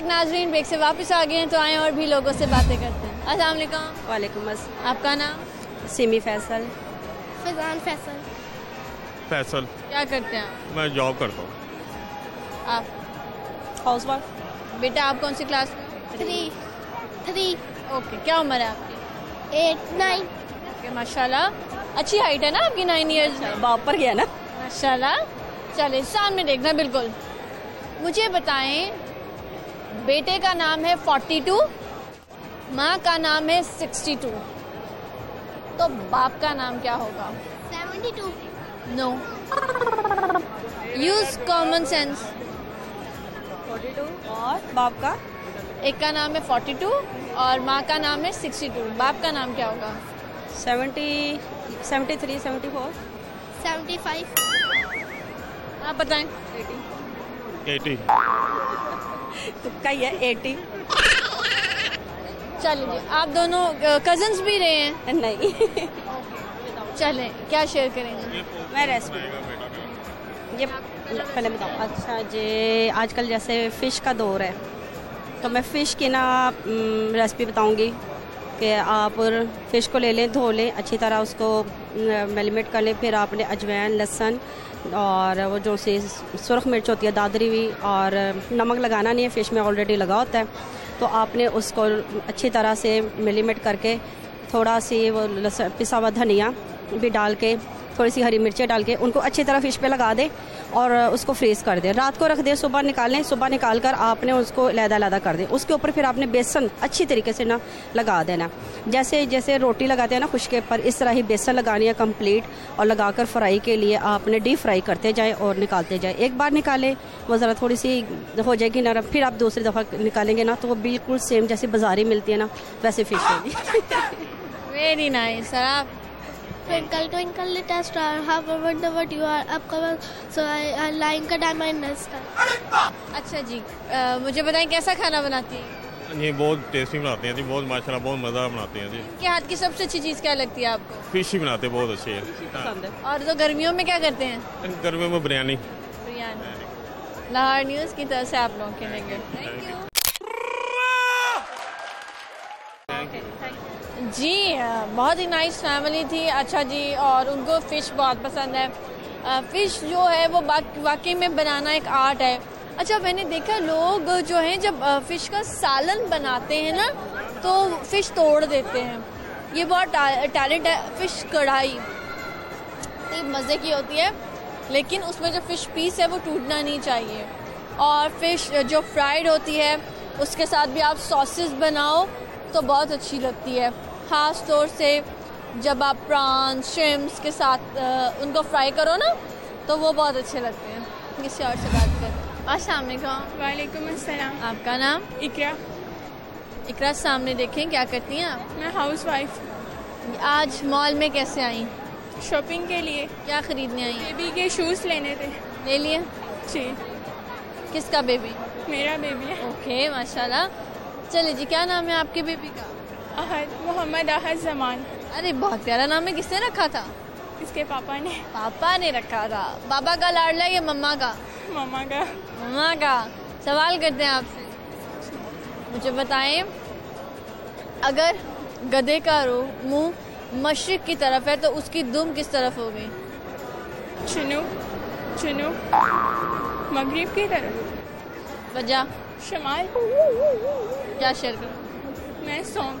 Back नाजरीन break से वापस आ गए हैं तो आए और भी लोगों से बातें करते हैं। अस्सलाम वालेकुम। वालेकुम अस्सलाम। आपका नाम? सिमी फैसल। फैजान फैसल। फैसल। क्या करते हैं आप? मैं जॉब करता हूँ। आप? हाउस वाइफ बेटा आप कौन सी क्लास में? थ्री थ्री ओके क्या उम्र है आपकी? एट नाइन ओके माशाल्लाह। अच्छी हाइट है ना आपकी नाइन ईयर्स में? बाप पर गया ना। माशाल्लाह। चले सामने देखना बिल्कुल। मुझे बताएँ बेटे का नाम है 42 माँ का नाम है 62 तो बाप का नाम क्या होगा? Seventy two no use common sense 42 और बाप का? एक का नाम है 42 और माँ का नाम है 62 बाप का नाम क्या होगा? 70 73 74 सेवेंटी फाइव आप बताएँ। एटी तुक्का ही है 80 चलिए आप दोनों कजन्स भी रहे हैं? नहीं। चले क्या शेयर करेंगे? मैं रेसिपी ये पहले बताओ अच्छा जी आजकल जैसे फ़िश का दौर है तो मैं फ़िश की ना रेसिपी बताऊँगी कि आप फ़िश को ले लें धो लें अच्छी तरह उसको मेलीमेट कर लें, फिर आपने अजवैन, लहसन और वो जो से सुरख मिर्च होती है, दादरी हुई और नमक लगाना नहीं है, फ़िश में ऑलरेडी लगा होता है। तो आपने उसको अच्छी तरह से मेलीमेट करके थोड़ा सी वो लहसन, पिसा हुआ धनिया भी डाल के, थोड़ी सी हरी मिर्चें डाल के उनको अच्छी तरह फ़िश पे लगा दें। और उसको फ्रीज कर दें। रात को रख दें, सुबह निकालें सुबह निकाल कर आपने उसको लैदा लैदा कर दें। उसके ऊपर फिर आपने बेसन अच्छी तरीके से ना लगा देना। जैसे जैसे रोटी लगाते हैं ना खुश के पर, इस तरह ही बेसन लगानी है कंप्लीट और लगाकर फ्राई के लिए आपने डीप फ्राई करते जाएँ और निकालते जाएँ। एक बार निकालें, वो ज़रा थोड़ी सी हो जाएगी नरम। फिर आप दूसरी दफ़ा निकालेंगे ना तो वो बिल्कुल सेम जैसे बाजारी मिलती है ना, वैसे फ़िश होगी। वेरी नाइस सर आप Twinkle, twinkle, little star, how I wonder what you are. Up cover, so I, I lying का diamond star. अच्छा जी अ, मुझे बताएँ कैसा खाना बनाती है? ये बहुत टेस्टी बनाते हैं जी बहुत माशाल्लाह बहुत मज़ा बनाते हैं जी। के हाथ की सबसे अच्छी चीज़ क्या लगती है आपको? फ़िश ही बनाते हैं बहुत अच्छे हैं। है और तो गर्मियों में क्या करते हैं? हाँ। गर्मियों में बिरयानी। बिरयानी। लाहौर न्यूज़ की तरफ़ से आप लोगों के लिए थैंक यू जी, बहुत ही नाइस फैमिली थी। अच्छा जी, और उनको फ़िश बहुत पसंद है। फ़िश जो है, वो वाकई में बनाना एक आर्ट है। अच्छा मैंने देखा लोग जो हैं, जब फ़िश का सालन बनाते हैं ना तो फ़िश तोड़ देते हैं। ये बहुत टैलेंट है फ़िश कढ़ाई। इतनी मज़े की होती है, लेकिन उसमें जो फ़िश पीस है, वो टूटना नहीं चाहिए। और फ़िश जो फ्राइड होती है, उसके साथ भी आप सॉसेस बनाओ तो बहुत अच्छी लगती है। ख़ास तौर से जब आप प्रॉन्स श्रिम्स के साथ उनको फ्राई करो ना तो वो बहुत अच्छे लगते हैं। किसी और से बात कर। अस्सलाम वालेकुम। अस्सलाम। आपका नाम? इकरा। इकरा सामने देखें क्या करती हैं आप? मैं हाउस वाइफ आज मॉल में कैसे आई? शॉपिंग के लिए। क्या खरीदने आई? बेबी के शूज़ लेने थे। ले लिए? जी। किसका बेबी मेरा बेबी है। ओके माशाल्लाह। चलिए जी क्या नाम है आपके बेबी का? अहद मोहम्मद अहद जमान। अरे बहुत प्यारा नाम है किसने रखा था? इसके पापा ने? पापा ने रखा था। पापा का लाडला या मम्मा का? मामा का। मम्मा का। सवाल करते हैं आपसे। मुझे बताएँ अगर गधे का रू मुँह मशरक की तरफ़ है तो उसकी दुम किस तरफ़ होगी चुनू चुनू। मगरिब की तरफ़। वजह? शमाल क्या शेयर करूँ मैं सॉन्ग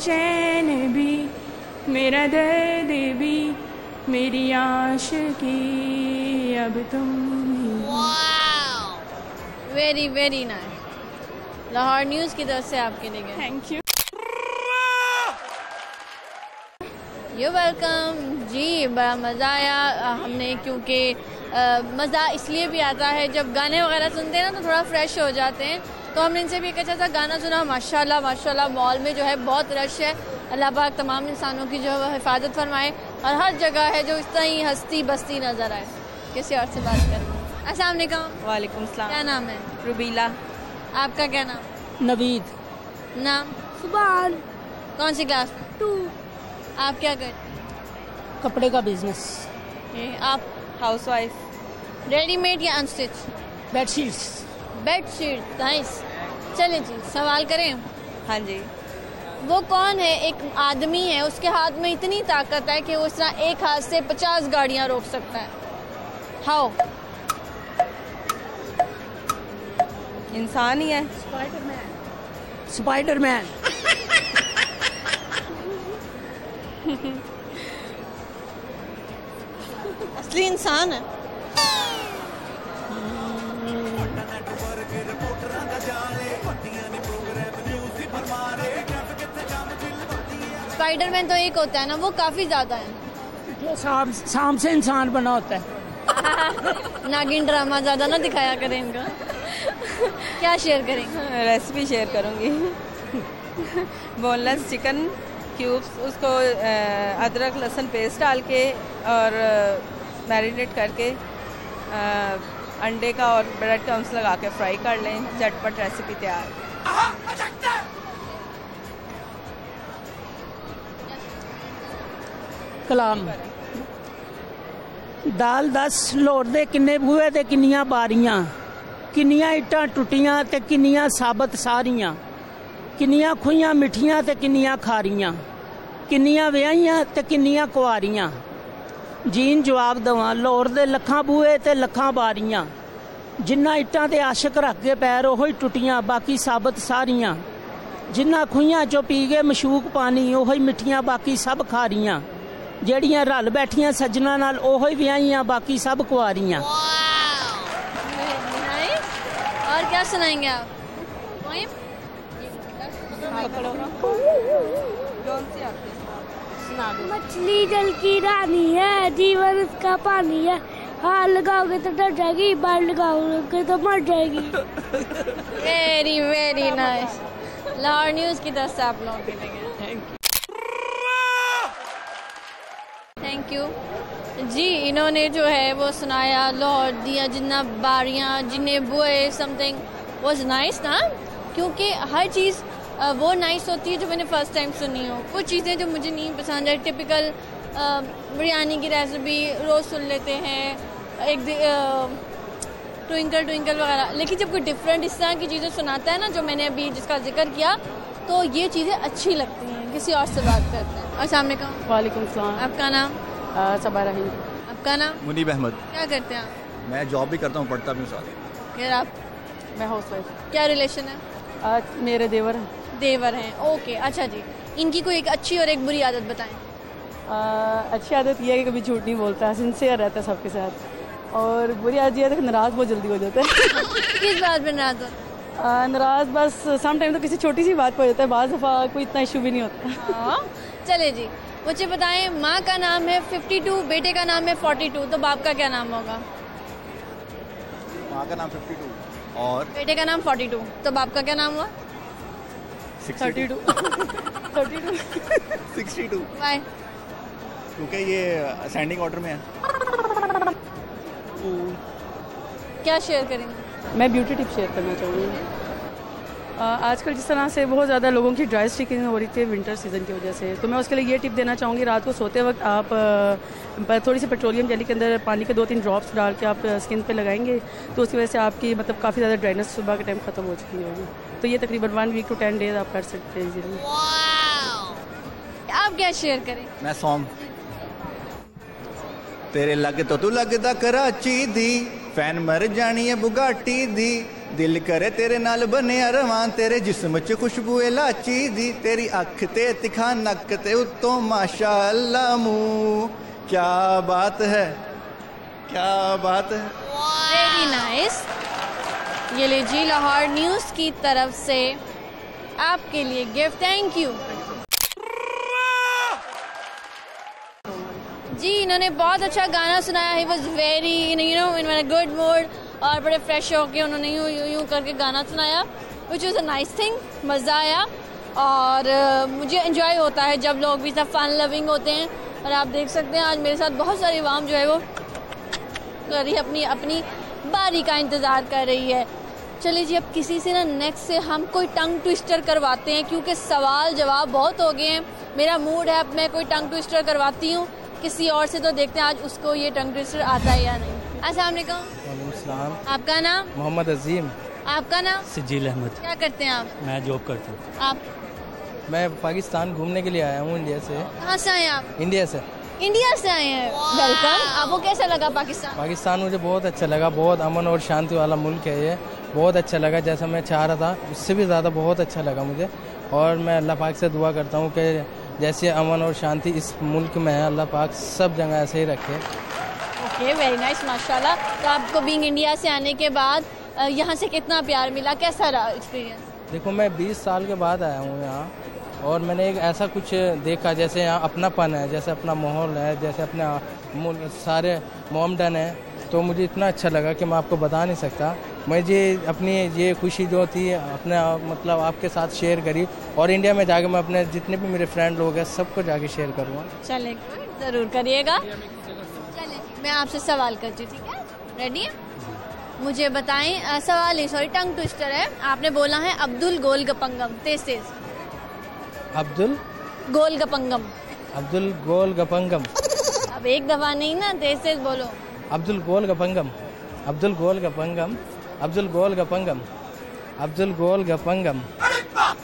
चैन भी मेरा दर्द भी मेरी आशिकी अब तुम ही very very nice Lahore news की तरफ़ से आपके लिए थैंक यू यू वेलकम जी बड़ा मज़ा आया हमने क्योंकि मज़ा इसलिए भी आता है जब गाने वगैरह सुनते हैं ना तो थोड़ा फ्रेश हो जाते हैं। तो हमने इनसे भी एक अच्छा सा गाना सुना। माशाल्लाह माशाल्लाह मॉल में जो है बहुत रश है। अल्लाह पाक तमाम इंसानों की जो है हिफाजत फरमाए और हर जगह है जो इस तरह ही हस्ती बस्ती नज़र आए। किसी और से बात करें। अस्सलाम वालेकुम। वालेकुम क्या नाम है? रुबीला। आपका क्या नाम? नवीद। नाम? सुबह कौन सी क्लास में टू। आप क्या करते कपड़े का बिज़नेस आप हाउस वाइफ रेडीमेड या unstitch bedsheets bed sheet nice चलें जी सवाल करें? हाँ जी। वो कौन है? एक आदमी है उसके हाथ में इतनी ताकत है कि वो इस तरह एक हाथ से पचास गाड़ियाँ रोक सकता है। हाउ इंसान ही है। स्पाइडरमैन असली इंसान है। स्पाइडरमैन तो एक होता है ना वो काफ़ी ज़्यादा है। शाम से इंसान बना होता है। नागिन ड्रामा ज़्यादा ना दिखाया करें इनका। क्या शेयर करेंगे? रेसिपी शेयर करूँगी। बोनलेस चिकन क्यूब्स उसको अदरक लहसुन पेस्ट डाल के और मैरिनेट करके अंडे का और ब्रेड क्रम्स लगा के फ्राई कर लें। झटपट रेसिपी तैयार। ਕਲਾਮ। ਦਾਲ 10 ਲੋੜ ਦੇ ਕਿੰਨੇ ਬੂਹੇ ਤੇ ਕਿੰਨੀਆਂ ਬਾਰੀਆਂ? ਕਿੰਨੀਆਂ ਇੱਟਾਂ ਟੁੱਟੀਆਂ ਤੇ ਕਿੰਨੀਆਂ ਸਾਬਤ ਸਾਰੀਆਂ? ਕਿੰਨੀਆਂ ਖੁਈਆਂ ਮਿੱਠੀਆਂ ਤੇ ਕਿੰਨੀਆਂ ਖਾਰੀਆਂ? ਕਿੰਨੀਆਂ ਵਿਆਹੀਆਂ ਤੇ ਕਿੰਨੀਆਂ ਕੁਆਰੀਆਂ? ਜੀਨ ਜਵਾਬ ਦਵਾਂ, ਲੋੜ ਦੇ ਲੱਖਾਂ ਬੂਹੇ ਤੇ ਲੱਖਾਂ ਬਾਰੀਆਂ। ਜਿੰਨਾ ਇੱਟਾਂ ਤੇ ਆਸ਼ਕ ਰੱਖ ਕੇ ਪੈਰ ਉਹੋ ਹੀ ਟੁੱਟੀਆਂ, ਬਾਕੀ ਸਾਬਤ ਸਾਰੀਆਂ। ਜਿੰਨਾ ਖੁਈਆਂ ਚੋਂ ਪੀ ਗਏ ਮਸ਼ੂਕ ਪਾਣੀ, ਉਹੋ ਹੀ ਮਿੱਠੀਆਂ, ਬਾਕੀ ਸਭ ਖਾਰੀਆਂ। ਜਿਹੜੀਆਂ ਰਲ ਬੈਠੀਆਂ ਸੱਜਣਾ ਨਾਲ ਉਹੋ ਹੀ ਵਿਆਹੀਆਂ ਬਾਕੀ ਸਭ ਕੁਆਰੀਆਂ नाइस और क्या सुनाएंगे आप पोएम मछली जल की रानी है जीवन उसका पानी है हाथ लगाओगे तो डर जाएगी बाल लगाओगे तो मर जाएगी very very nice Lahore news की तरफ से आप लोगों के लिए थैंक यू जी इन्होंने जो है वो सुनाया लाहौर दिया जिन्ना बारियाँ जिन्हें बुए समथिंग वॉज़ नाइस ना? क्योंकि हर चीज़ वो नाइस होती है जो मैंने फ़र्स्ट टाइम सुनी हो। कुछ चीज़ें जो मुझे नहीं पसंद है टिपिकल बिरयानी की रेसिपी रोज़ सुन लेते हैं एक ट्विंकल ट्विंकल वगैरह। लेकिन जब कोई डिफरेंट इस तरह की चीज़ें सुनाता है ना जो मैंने अभी जिसका ज़िक्र किया तो ये चीज़ें अच्छी लगती हैं किसी और से बात करते हैं। और सामने का वालेकुम। सलाम आपका नाम? सबा रहीम आपका नाम? मुनीब अहमद। क्या करते हैं आप? मैं जॉब भी करता हूँ पढ़ता भी हूँ साथ। फिर आप? मैं हाउस वाइफ क्या रिलेशन है? आज मेरे देवर हैं। देवर हैं। ओके अच्छा जी। इनकी कोई एक अच्छी और एक बुरी आदत बताएँ। आ, अच्छी आदत यह है कि कभी झूठ नहीं बोलता सिंसियर रहता है सबके साथ। और बुरी आदत यह है कि नाराज़ बहुत जल्दी हो जाता है। किस बात पर नाराज़ हो? आ, नाराज़ बस सम टाइम तो किसी छोटी सी बात पर हो जाता है बाज़ दफ़ा कोई इतना इशू भी नहीं होता। हाँ चले जी। मुझे बताएँ माँ का नाम है 52 बेटे का नाम है 42 तो बाप का क्या नाम होगा? माँ का नाम 52 और? बेटे का नाम 42 तो बाप का क्या नाम हुआ? Thirty 62 two thirty two 62 by क्योंकि ये असेंडिंग ऑर्डर में है। क्या शेयर करेंगे? मैं ब्यूटी टिप शेयर करना चाहूँगी। आजकल जिस तरह से बहुत ज़्यादा लोगों की ड्राई स्टिकिंग हो रही थी विंटर सीज़न की वजह से तो मैं उसके लिए ये टिप देना चाहूँगी रात को सोते वक्त आप थोड़ी सी पेट्रोलियम जेली के अंदर पानी के दो तीन ड्रॉप्स डाल के आप स्किन पे लगाएँगे तो उसकी वजह से आपकी मतलब काफ़ी ज़्यादा ड्राइनेस सुबह के टाइम ख़त्म हो चुकी होगी। तो ये तकरीबन one week to ten days आप कर सकते हैं इजीली। आप क्या शेयर करें? मैं सॉन्ग तेरे लग तो तू लगता कराची दी फ़ैन मर जानी है बुगाटी दी। ਦਿਲ ਕਰੇ ਤੇਰੇ ਨਾਲ ਬਣਿਆ ਰਵਾਂ ਤੇਰੇ ਜਿਸਮ 'ਚ ਖੁਸ਼ਬੂ ਏ ਲਾਚੀ ਦੀ ਤੇਰੀ ਅੱਖ ਤੇ ਤਿਖਾ ਨੱਕ ਤੇ ਉੱਤੋਂ ਮਾਸ਼ਾ ਅੱਲਾ ਮੂੰਹ ਕੀ ਬਾਤ ਹੈ ਕੀ ਬਾਤ ਹੈ वेरी नाइस ये लीजिए लाहौर न्यूज़ की तरफ से आपके लिए गिफ्ट थैंक यू जी इन्होंने बहुत अच्छा गाना सुनाया he was very you know in a good mood और बड़े फ्रेश होके उन्होंने यूँ यूँ यूँ करके गाना सुनाया which is a nice thing मज़ा आया। और uh, मुझे इन्जॉय होता है जब लोग भी सब फन लविंग होते हैं। और आप देख सकते हैं आज मेरे साथ बहुत सारी वाम जो है वो कर रही है अपनी अपनी बारी का इंतज़ार कर रही है। चलिए जी अब किसी से ना नेक्स्ट से हम कोई टंग ट्विस्टर करवाते हैं क्योंकि सवाल जवाब बहुत हो गए हैं। मेरा मूड है अब मैं कोई टंग ट्विस्टर करवाती हूँ। किसी और से तो देखते हैं आज उसको ये टंग ट्विस्टर आता है या नहीं। वालेकुम। आपका नाम? मोहम्मद अजीम। आपका नाम? सजील अहमद। क्या करते हैं आप? मैं जॉब करता हूँ। आप? मैं पाकिस्तान घूमने के लिए आया हूँ इंडिया से। कहाँ से आए आप? इंडिया से। इंडिया से आए हैं? वेलकम आपको कैसा लगा पाकिस्तान? पाकिस्तान मुझे बहुत अच्छा लगा। बहुत अमन और शांति वाला मुल्क है ये। बहुत अच्छा लगा जैसा मैं चाह रहा था। उससे भी ज़्यादा बहुत अच्छा लगा मुझे। और मैं अल्लाह पाक से दुआ करता हूँ कि जैसे अमन और शांति इस मुल्क में है अल्लाह पाक सब जगह ऐसे ही रखे। ओके वेरी नाइस माशाल्लाह। तो आपको बीइंग इंडिया से आने के बाद यहाँ से कितना प्यार मिला? कैसा रहा एक्सपीरियंस देखो मैं 20 साल के बाद आया हूँ यहाँ और मैंने एक ऐसा कुछ देखा जैसे यहाँ अपनापन है जैसे अपना माहौल है जैसे अपने सारे मोमडन है। तो मुझे इतना अच्छा लगा कि मैं आपको बता नहीं सकता। मुझे अपनी ये खुशी जो थी अपने मतलब आपके साथ शेयर करी और इंडिया में जाके मैं अपने जितने भी मेरे फ्रेंड लोग हैं सबको जाके शेयर करूँगा। चले ज़रूर करिएगा। मैं आपसे सवाल करती हूँ ठीक है? रेडी है मुझे बताएँ अ, सवाल नहीं सॉरी टंग ट्विस्टर है। आपने बोला है अब्दुल गोल गपंगम तेज तेज अब्दुल? गोल गपंगम अब्दुल गोल गपंगम अब एक दफ़ा नहीं ना तेज तेज बोलो। अब्दुल गोल गपंगम अब्दुल गोल गपंगम अब्दुल गोल गपंगम अब्दुल गोल गपंगम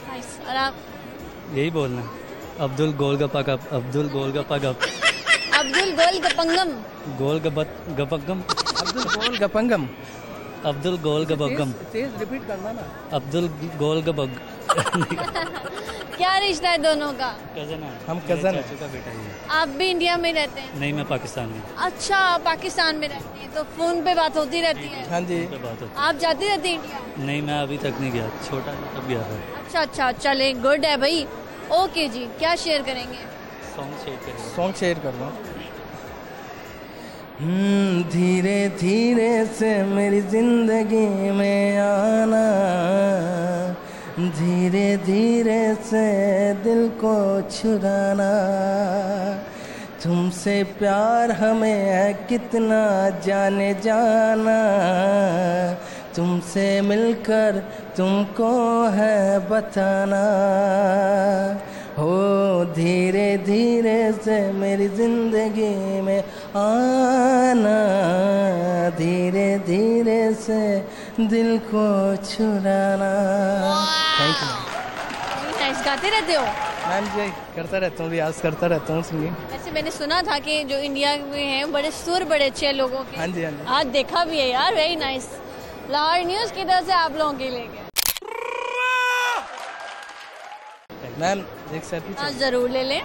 Nice. और आप? यही बोलना। है। अब्दुल गोलगप्पा का अब्दुल गोलगप्पा का अब्दुल गोल गपंगम गोल गपगम अब्दुल गोल गपंगम अब्दुल गोल गपगम तेज रिपीट करना ना। अब्दुल गोल गपग क्या रिश्ता है दोनों का? कज़न है। हम कज़न हैं। चाचू का बेटा ही है। आप भी इंडिया में रहते हैं? नहीं मैं पाकिस्तान में। अच्छा पाकिस्तान में रहती है तो फ़ोन पे बात होती रहती है। हाँ जी। पे बात होती आप जाती रहती हैं इंडिया? नहीं मैं अभी तक नहीं गया। छोटा तब गया था। अच्छा अच्छा चले गुड है भाई। ओके जी क्या शेयर करेंगे? सॉन्ग शेयर करेंगे। सॉन्ग शेयर कर दो हम्म, धीरे धीरे से मेरी ज़िंदगी में आना। धीरे धीरे से दिल को छुड़ाना। तुमसे प्यार हमें है कितना जाने जाना। तुमसे मिलकर तुमको है बताना। हो धीरे धीरे से मेरी ज़िंदगी में आना धीरे धीरे से दिल को छुड़ाना। थैंक यू नाइस गाते रहते हो? मैम जी करता रहता हूँ रियाज करता रहता हूँ सिंगिंग। वैसे मैंने सुना था कि जो इंडिया में हैं बड़े सुर बड़े अच्छे हैं लोगों के। हाँ जी हाँ जी। आज देखा भी है यार वेरी नाइस लाहौर न्यूज़ की तरफ़ से आप लोगों के लिए मैम एक सेल्फी हाँ ज़रूर ले लें।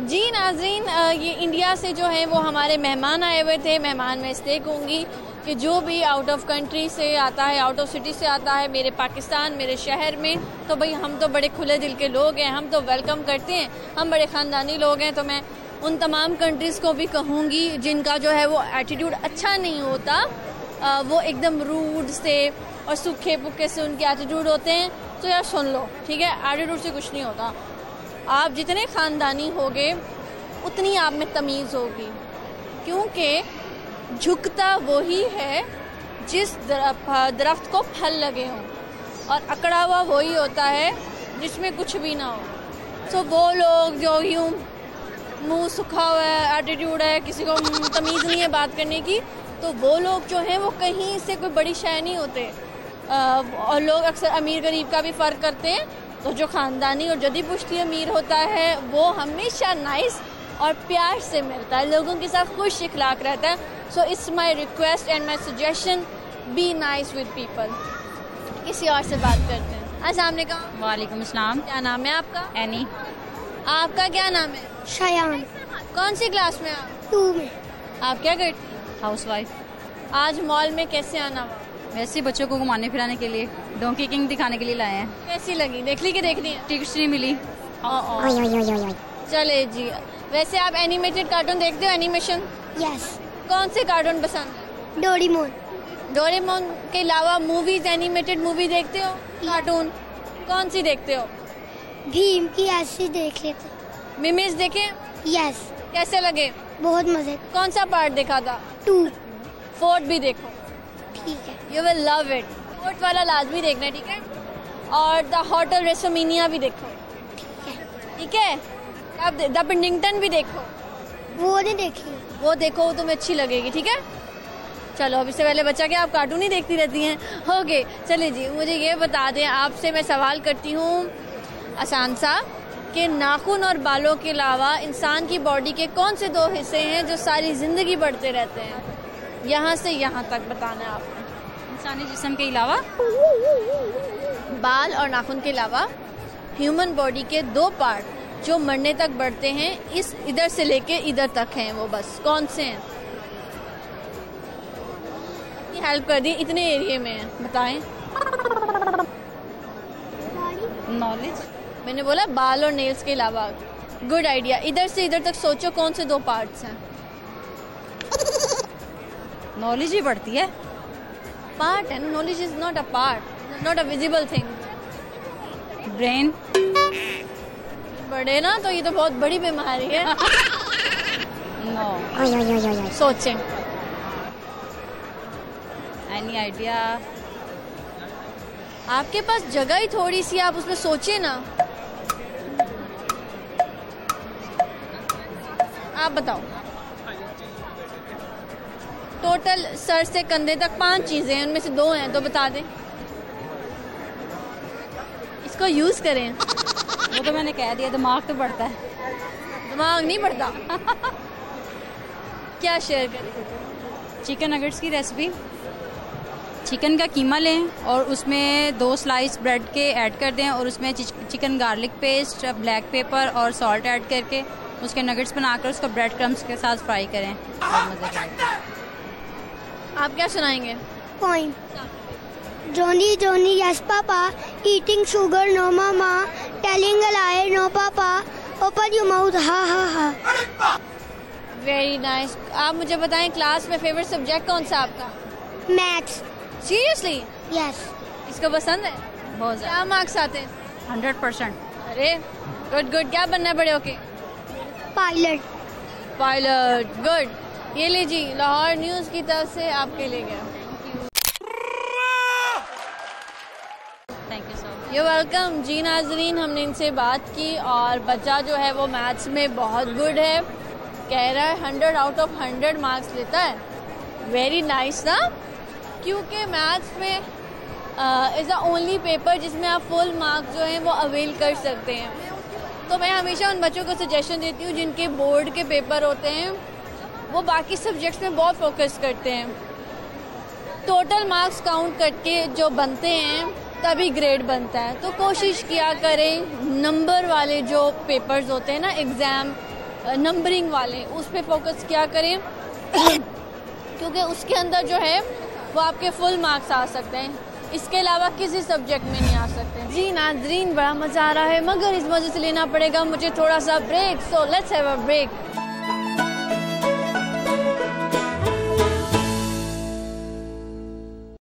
जी नाजरीन ये इंडिया से जो है वो हमारे मेहमान आए हुए थे। मेहमान मैं इसलिए कहूँगी कि जो भी आउट ऑफ़ कंट्री से आता है आउट ऑफ़ सिटी से आता है मेरे पाकिस्तान मेरे शहर में तो भाई हम तो बड़े खुले दिल के लोग हैं। हम तो वेलकम करते हैं। हम बड़े ख़ानदानी लोग हैं तो मैं उन तमाम कंट्रीज़ को भी कहूँगी जिनका जो है वो एटीट्यूड अच्छा नहीं होता। अ, वो एकदम रूड से और सूखे पुखे से उनके एटीट्यूड होते हैं। तो यार सुन लो, ठीक है? एटीट्यूड से कुछ नहीं होता। आप जितने ख़ानदानी होगे, उतनी आप में तमीज़ होगी। क्योंकि झुकता वही है जिस दरख्त को फल लगे हों। और अकड़ा हुआ वही होता है जिसमें कुछ भी ना हो। तो वो लोग जो यूँ मुँह सूखा हुआ है एटीट्यूड है, किसी को तमीज़ नहीं है बात करने की तो वो लोग जो हैं, वो कहीं से कोई बड़ी शय नहीं होते। और लोग अक्सर अमीर गरीब का भी फ़र्क करते हैं। तो जो ख़ानदानी और जदी पुश्ती अमीर होता है वो हमेशा नाइस और प्यार से मिलता है। लोगों के साथ खुश इखलाक रहता है। So it's my request and my suggestion be nice with people किसी और से बात करते हैं। अस्सलाम वालेकुम। अस्सलाम। क्या नाम है आपका? एनी आपका क्या नाम है? शयान कौन सी क्लास में आप? टू में। आप क्या करती हैं? हाउस वाइफ आज मॉल में कैसे आना हुआ? वैसे ही बच्चों को घुमाने फिराने के लिए डोंकी किंग दिखाने के लिए लाए हैं। कैसी लगी? देख ली कि देखनी है टिकट्स नहीं मिली चले जी। वैसे आप एनिमेटेड कार्टून देखते हो एनिमेशन यस कौन से कार्टून पसंद है? डोरीमोन डोरेमोन के अलावा मूवीज़ एनिमेटेड मूवी देखते हो? कार्टून कौन सी देखते हो? भीम की ऐसी देख लेते। मिमिस देखे? यस कैसे लगे? बहुत मज़े। कौन सा पार्ट देखा था? टू फोर्थ भी देखो। ठीक है। You will love it fourth वाला लाजमी देखना ठीक है? और द होटल रेसोमिनिया भी देखो। ठीक है? अब द पिंडिंगटन भी देखो। वो नहीं देखी। वो देखो वो तुम्हें अच्छी लगेगी ठीक है? चलो अब इससे पहले बच्चा क्या? आप कार्टून ही देखती रहती हैं। ओके चलिए जी मुझे ये बता दें आपसे मैं सवाल करती हूँ आसान सा कि नाखून और बालों के अलावा इंसान की बॉडी के कौन से दो हिस्से हैं जो सारी ज़िंदगी बढ़ते रहते हैं? यहाँ से यहाँ तक बताना है आपको। इंसानी जिसम के अलावा, बाल और नाखून के अलावा ह्यूमन बॉडी के दो पार्ट जो मरने तक बढ़ते हैं, इस इधर से लेके इधर तक हैं वो बस। कौन से हैं? हेल्प कर दी इतने एरिया में बताएँ। नॉलेज मैंने बोला बाल और नेल्स के अलावा। गुड आइडिया इधर से इधर तक सोचो कौन से दो पार्ट्स हैं। नॉलेज ही बढ़ती है। पार्ट है knowledge is not a part not a visible thing brain बड़े ना तो ये तो बहुत बड़ी बीमारी है। नो सोचें। एनी आइडिया आपके पास जगह ही थोड़ी सी आप उसमें सोचिए ना। आप बताओ। टोटल सर से कंधे तक पाँच चीज़ें हैं उनमें से दो हैं तो बता दें। इसको यूज़ करें। वो तो मैंने कह दिया दिमाग तो बढ़ता है। दिमाग नहीं बढ़ता। क्या शेयर करें? चिकन नगेट्स की रेसिपी चिकन का कीमा लें और उसमें दो स्लाइस ब्रेड के ऐड कर दें और उसमें chicken garlic paste black pepper और सॉल्ट ऐड करके उसके नगेट्स बनाकर उसको ब्रेड क्रम्स के साथ फ्राई करें। मज़े करें आप क्या सुनाएँगे? Point. Johnny, Johnny, yes, Papa. Eating sugar, no, Mama. Telling a lie, no, Papa. Open your mouth, ha, ha, ha. Very nice आप मुझे बताएँ क्लास में फेवरेट सब्जेक्ट कौन सा आपका? मैथ्स सीरियसली यस इसको पसंद है? बहुत क्या मार्क्स आते हैं? Hundred percent. अरे गुड गुड क्या बनना है बड़े होके? Pilot. पायलट गुड ये लीजिए लाहौर न्यूज़ की तरफ़ से आपके लिए गया। यू वेलकम जी नाजरीन हमने इनसे बात की और बच्चा जो है वो मैथ्स में बहुत गुड है। कह रहा है hundred out of hundred marks लेता है। वेरी नाइस ना? क्योंकि मैथ्स में इज़ द ओनली पेपर जिसमें आप फुल मार्क्स जो हैं वो अवेल कर सकते हैं। तो मैं हमेशा उन बच्चों को सजेशन देती हूँ जिनके बोर्ड के पेपर होते हैं। वो बाकी सब्जेक्ट्स में बहुत फोकस करते हैं। टोटल मार्क्स काउंट करके जो बनते हैं, तभी ग्रेड बनता है। तो कोशिश किया करें नंबर वाले जो पेपर्स होते हैं ना एग्ज़ाम नंबरिंग वाले, उस पर फोकस किया करें। क्योंकि उसके अंदर जो है, वो आपके फुल मार्क्स आ सकते हैं। इसके अलावा किसी सब्जेक्ट में नहीं आ सकते। जी, नाजरीन, बड़ा मज़ा आ रहा है, मगर इस मज़े से लेना पड़ेगा मुझे थोड़ा सा break so let's have a break